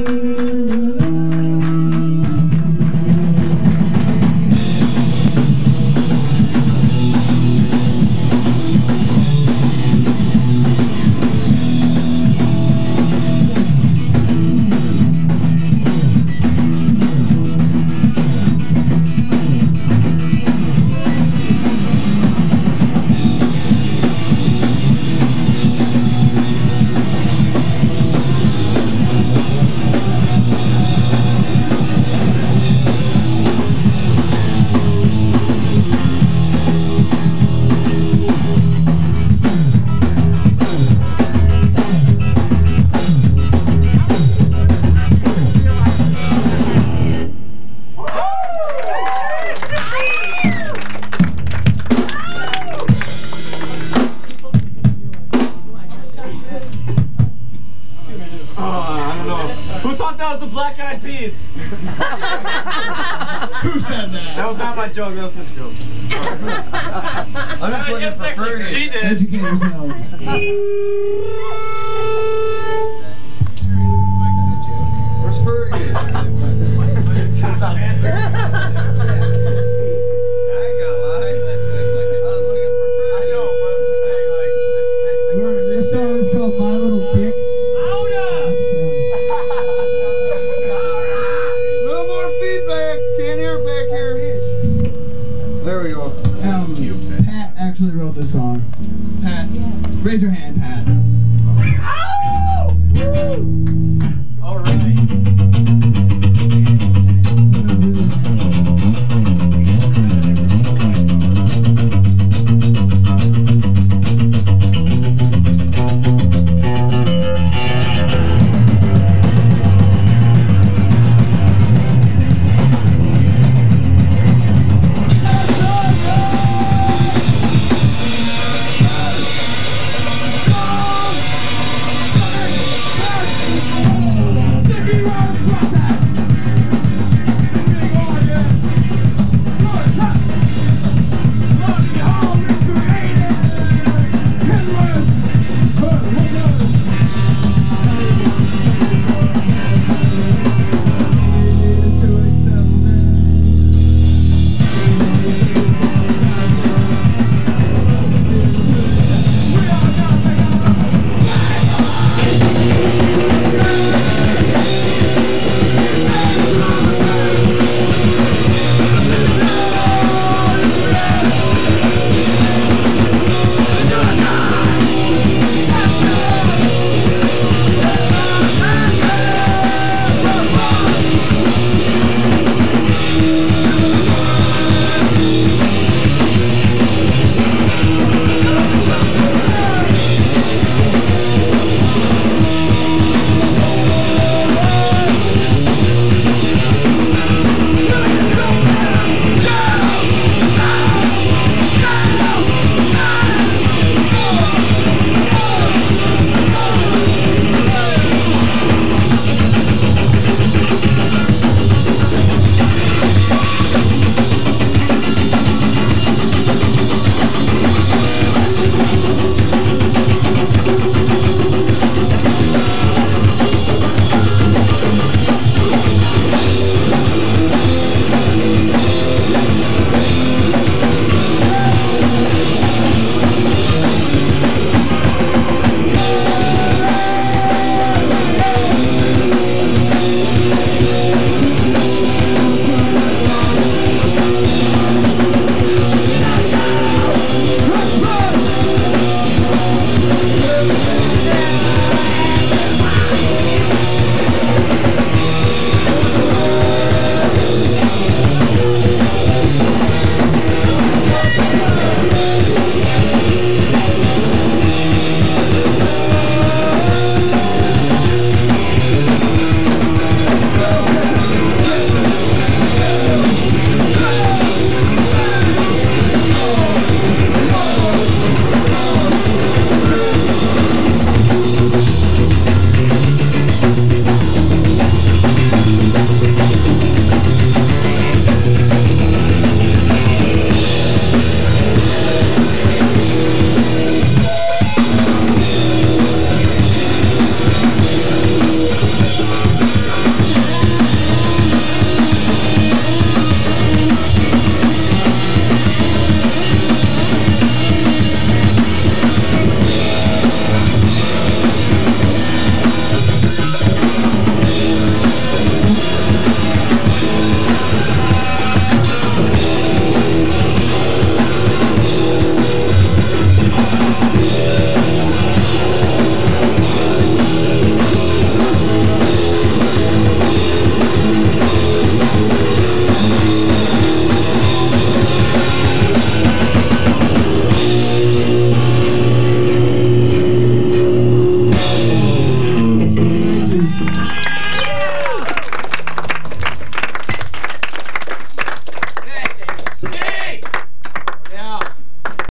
Who thought that was the Black Eyed Peas? Who said that? That was not my joke, that was his joke. I'm just looking for Fergie. She did. Pat? Yeah. Raise your hand, Pat. Oh!